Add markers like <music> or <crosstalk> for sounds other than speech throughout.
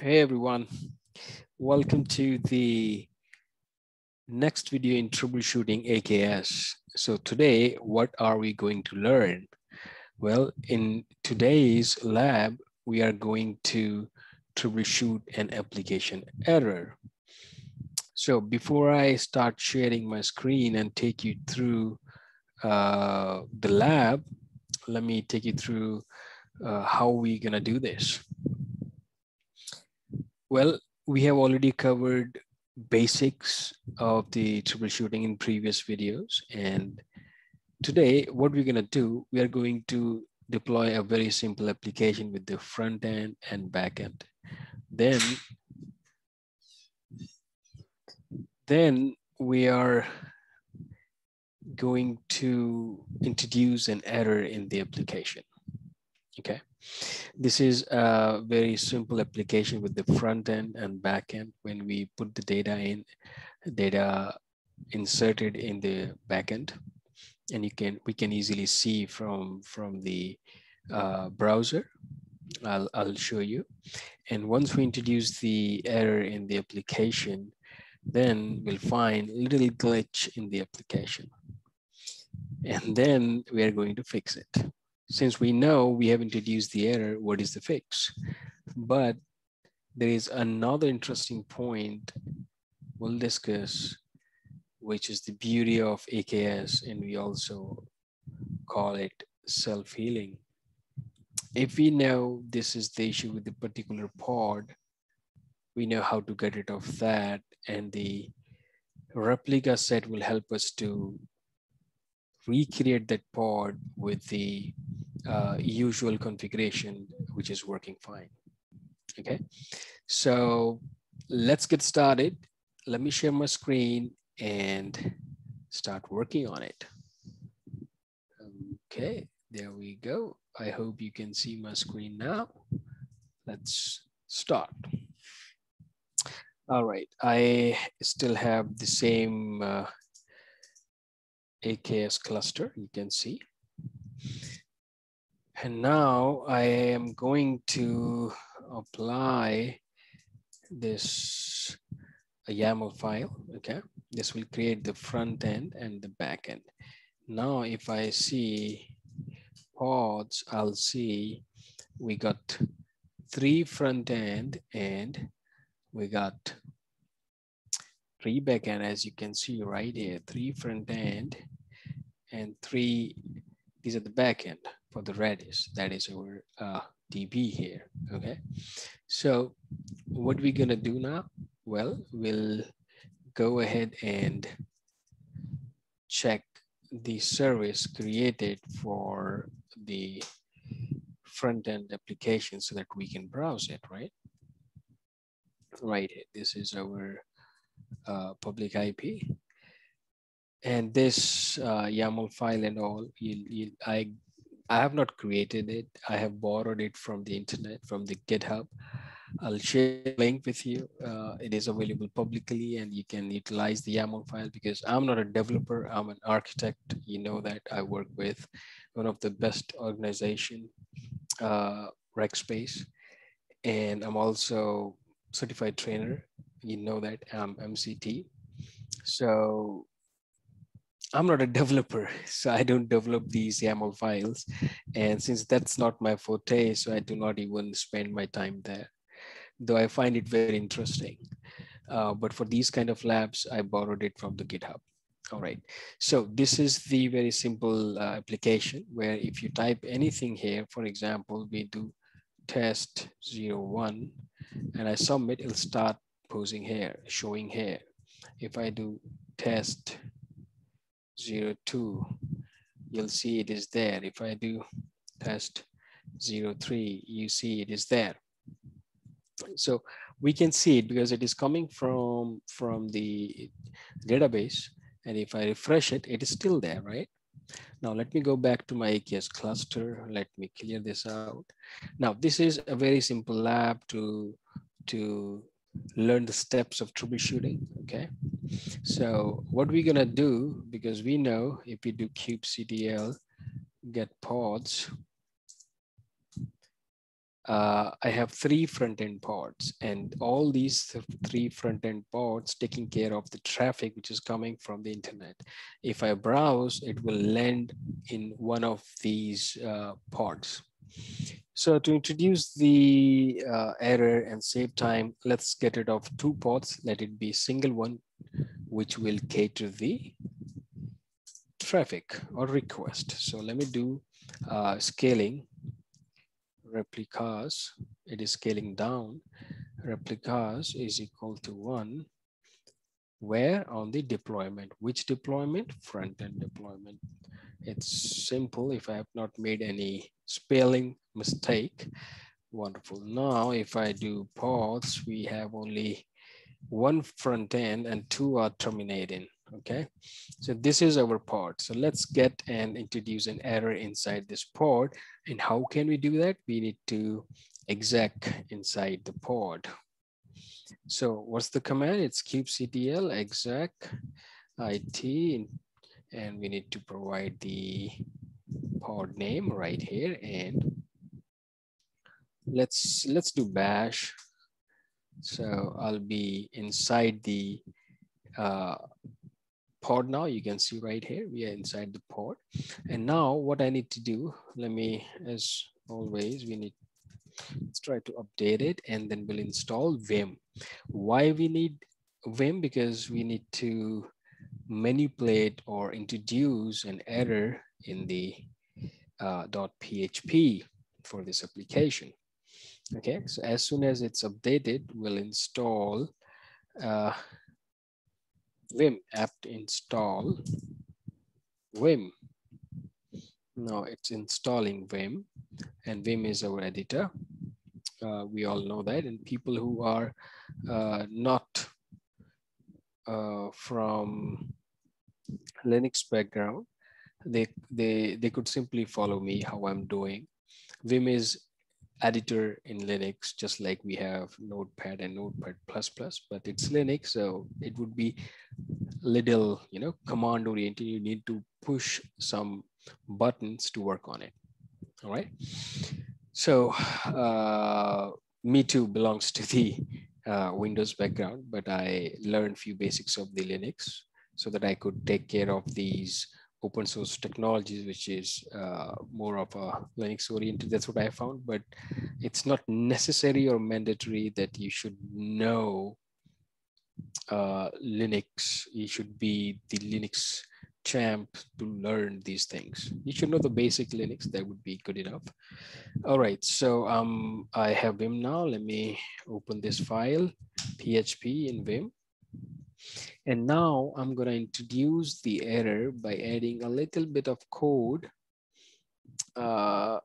Hey everyone, welcome to the next video in troubleshooting AKS. So today, what are we going to learn? Well, in today's lab, we are going to troubleshoot an application error. So before I start sharing my screen and take you through uh, the lab, let me take you through uh, how we're gonna do this. Well, we have already covered basics of the troubleshooting in previous videos. And today, what we're gonna do, we are going to deploy a very simple application with the front end and back end. Then, then we are going to introduce an error in the application. Okay. This is a very simple application with the front end and back end. When we put the data in, data inserted in the back end, and you can we can easily see from from the uh, browser. I'll I'll show you. And once we introduce the error in the application, then we'll find little glitch in the application. And then we are going to fix it since we know we have introduced the error, what is the fix? But there is another interesting point we'll discuss, which is the beauty of AKS, and we also call it self-healing. If we know this is the issue with the particular pod, we know how to get rid of that, and the replica set will help us to recreate that pod with the uh, usual configuration, which is working fine. Okay, so let's get started. Let me share my screen and start working on it. Okay, there we go. I hope you can see my screen now. Let's start. All right, I still have the same uh, AKS cluster, you can see. And now I am going to apply this YAML file, okay? This will create the front end and the back end. Now, if I see pods, I'll see we got three front end and we got three back end, as you can see right here, three front end and three, these are the back end for the Redis. That is our uh, DB here, okay? So what we're gonna do now? Well, we'll go ahead and check the service created for the front-end application so that we can browse it, right? Right, this is our uh, public IP. And this uh, YAML file and all, you, you, I I have not created it. I have borrowed it from the internet, from the GitHub. I'll share a link with you. Uh, it is available publicly and you can utilize the YAML file because I'm not a developer, I'm an architect. You know that I work with one of the best organization, uh, Rackspace. And I'm also certified trainer. You know that I'm MCT. So I'm not a <laughs> developer, so I don't develop these YAML files. And since that's not my forte, so I do not even spend my time there, though I find it very interesting. Uh, but for these kind of labs, I borrowed it from the GitHub. All right, so this is the very simple uh, application where if you type anything here, for example, we do test zero one, and I submit, it'll start posing here, showing here. If I do test zero two, you'll see it is there. If I do test zero three, you see it is there. So we can see it because it is coming from, from the database. And if I refresh it, it is still there, right? Now let me go back to my AKS cluster. Let me clear this out. Now this is a very simple lab to, to learn the steps of troubleshooting, okay? So what we're gonna do, because we know if we do kubectl get pods, uh, I have three front-end pods and all these three front-end pods taking care of the traffic which is coming from the internet. If I browse, it will land in one of these uh, pods. So to introduce the uh, error and save time, let's get rid of two pods. Let it be single one, which will cater the traffic or request. So let me do uh, scaling replicas, it is scaling down. Replicas is equal to one. Where on the deployment? Which deployment? Front-end deployment. It's simple if I have not made any spelling mistake. Wonderful. Now, if I do pods, we have only one front end and two are terminating okay? So this is our pod. So let's get and introduce an error inside this pod. And how can we do that? We need to exec inside the pod. So what's the command? It's kubectl exec it, and we need to provide the pod name right here. And let's let's do bash. So I'll be inside the uh, pod now. You can see right here, we are inside the pod. And now what I need to do, let me, as always, we need, let's try to update it and then we'll install Vim. Why we need Vim? Because we need to manipulate or introduce an error in the uh, .php for this application. Okay, so as soon as it's updated, we'll install uh, vim apt install vim now it's installing vim and vim is our editor uh, we all know that and people who are uh, not uh, from linux background they they they could simply follow me how i'm doing vim is editor in Linux, just like we have Notepad and Notepad++, Plus but it's Linux, so it would be little, you know, command oriented. You need to push some buttons to work on it. All right. So uh, me too belongs to the uh, Windows background, but I learned few basics of the Linux so that I could take care of these open source technologies, which is uh, more of a Linux oriented. That's what I found, but it's not necessary or mandatory that you should know uh, Linux. You should be the Linux champ to learn these things. You should know the basic Linux, that would be good enough. All right, so um, I have Vim now. Let me open this file, PHP in Vim. And now I'm going to introduce the error by adding a little bit of code. Uh,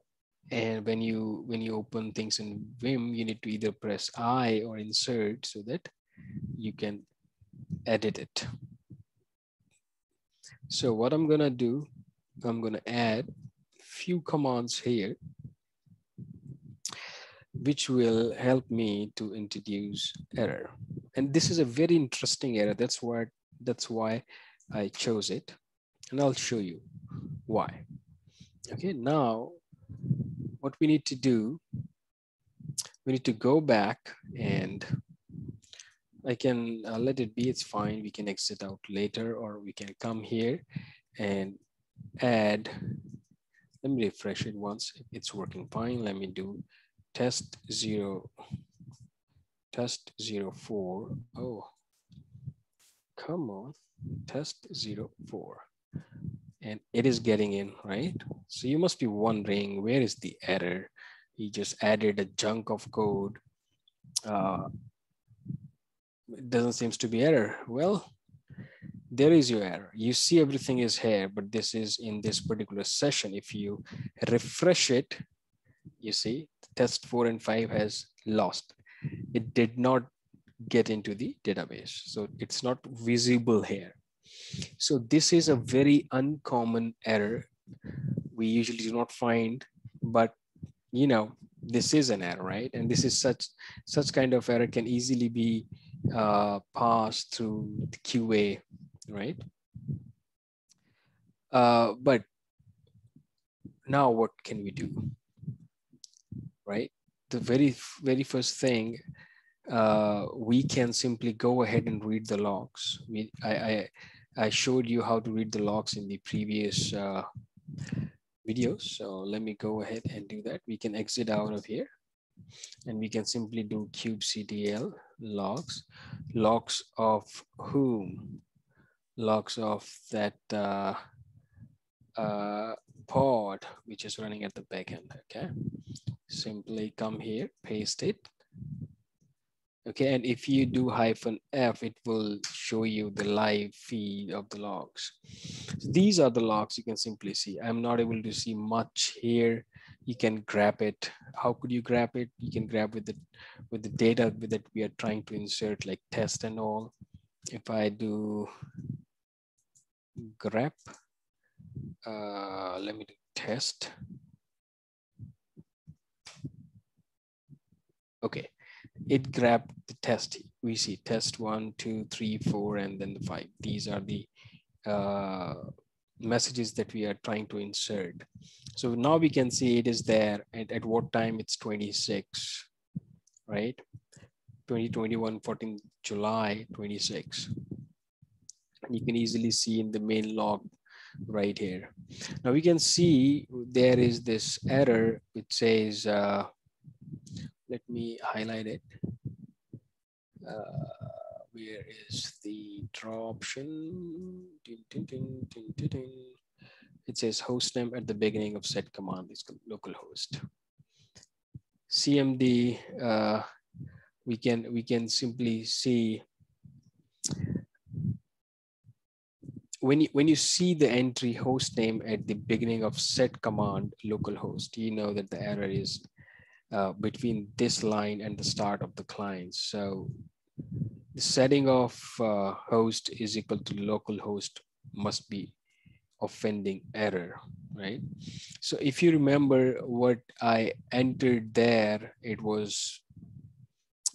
and when you when you open things in Vim, you need to either press I or insert so that you can edit it. So what I'm gonna do, I'm gonna add a few commands here which will help me to introduce error. And this is a very interesting error. That's why, that's why I chose it. And I'll show you why. Okay, now what we need to do, we need to go back and I can uh, let it be, it's fine. We can exit out later or we can come here and add, let me refresh it once. It's working fine. Let me do test zero, test zero four. Oh, come on, test zero four. And it is getting in, right? So you must be wondering, where is the error? You just added a chunk of code. Uh, it doesn't seem to be error. Well, there is your error. You see everything is here, but this is in this particular session. If you refresh it, you see test four and five has lost. It did not get into the database. So it's not visible here. So this is a very uncommon error. We usually do not find, but you know, this is an error, right? And this is such, such kind of error can easily be uh, passed through the QA, right? Uh, but now what can we do? right? the very, very first thing, uh, we can simply go ahead and read the logs. We, I, I, I showed you how to read the logs in the previous uh, videos. So let me go ahead and do that. We can exit out of here and we can simply do kubectl logs, logs of whom, logs of that uh, uh, pod, which is running at the backend, okay? Simply come here, paste it. Okay, and if you do hyphen F, it will show you the live feed of the logs. So these are the logs you can simply see. I'm not able to see much here. You can grab it. How could you grab it? You can grab with the with the data that we are trying to insert, like test and all. If I do grep, uh, let me do test. Okay, it grabbed the test. We see test one, two, three, four, and then the five. These are the uh, messages that we are trying to insert. So now we can see it is there and at what time it's 26, right? 2021, 14 July 26. And you can easily see in the main log right here. Now we can see there is this error which says, uh, let me highlight it. Uh, where is the draw option? Dun, dun, dun, it says host name at the beginning of set command is localhost. CMD, uh, we can we can simply see when you, when you see the entry host name at the beginning of set command localhost, you know that the error is uh, between this line and the start of the client. So the setting of uh, host is equal to local host must be offending error, right? So if you remember what I entered there, it was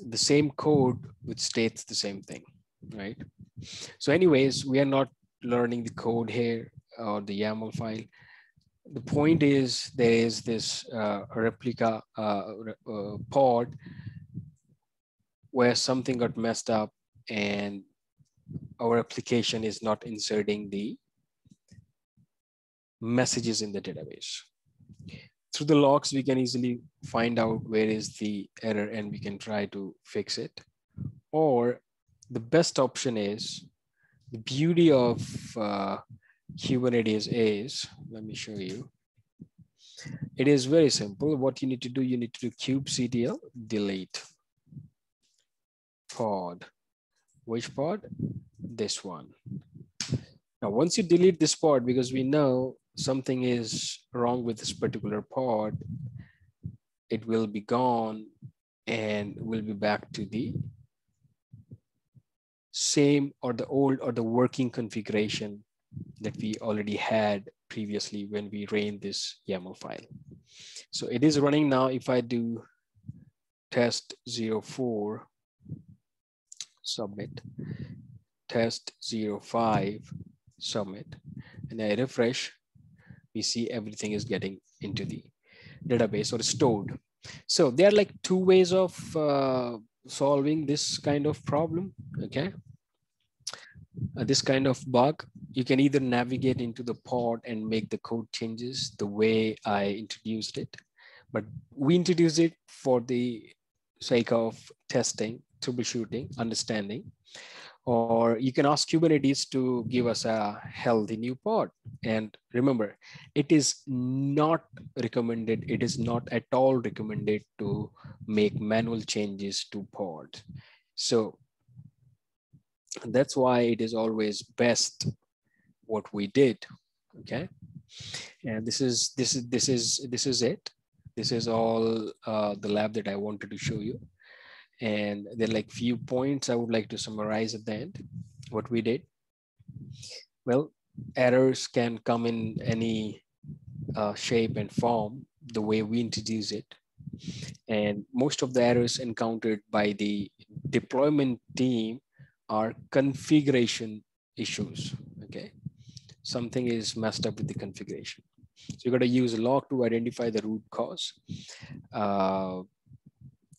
the same code which states the same thing, right? So anyways, we are not learning the code here or the YAML file. The point is there is this uh, replica uh, uh, pod where something got messed up and our application is not inserting the messages in the database. Through the logs, we can easily find out where is the error and we can try to fix it. Or the best option is the beauty of uh, Kubernetes is, let me show you. It is very simple. What you need to do, you need to do kubectl delete pod. Which pod? This one. Now, once you delete this pod, because we know something is wrong with this particular pod, it will be gone and we'll be back to the same or the old or the working configuration that we already had previously when we ran this YAML file. So it is running now. If I do test 04 submit, test 05 submit, and I refresh, we see everything is getting into the database or stored. So there are like two ways of uh, solving this kind of problem, okay? uh, this kind of bug, you can either navigate into the pod and make the code changes the way I introduced it. But we introduce it for the sake of testing, troubleshooting, understanding. Or you can ask Kubernetes to give us a healthy new pod. And remember, it is not recommended, it is not at all recommended to make manual changes to pod. So that's why it is always best what we did okay and this is this is this is this is it this is all uh, the lab that i wanted to show you and there are like few points i would like to summarize at the end what we did well errors can come in any uh, shape and form the way we introduce it and most of the errors encountered by the deployment team are configuration issues, okay? Something is messed up with the configuration. So you got to use a log to identify the root cause. Uh,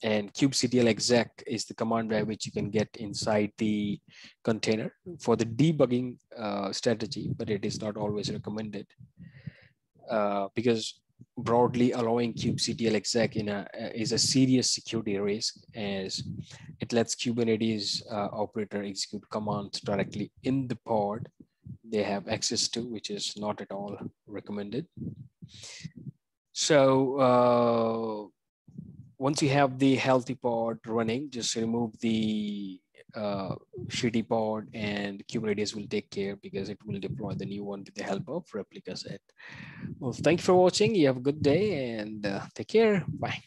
and kubectl exec is the command by which you can get inside the container for the debugging uh, strategy, but it is not always recommended uh, because broadly allowing kubectl exec in a, uh, is a serious security risk as it lets Kubernetes uh, operator execute commands directly in the pod they have access to, which is not at all recommended. So uh, once you have the healthy pod running, just remove the uh, shitty pod and Kubernetes will take care because it will deploy the new one with the help of replica set. Well, thank you for watching. You have a good day and uh, take care. Bye.